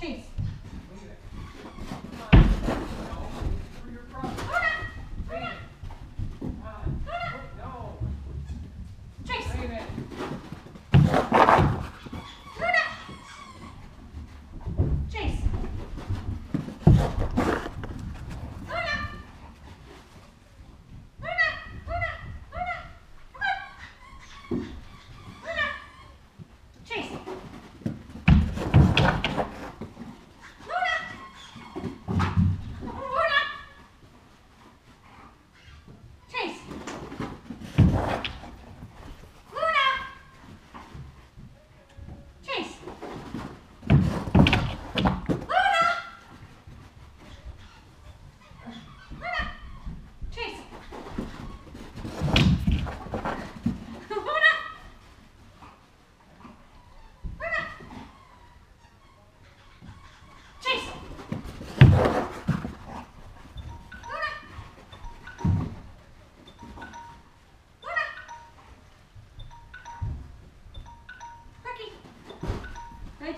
Chief.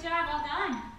job. Well done.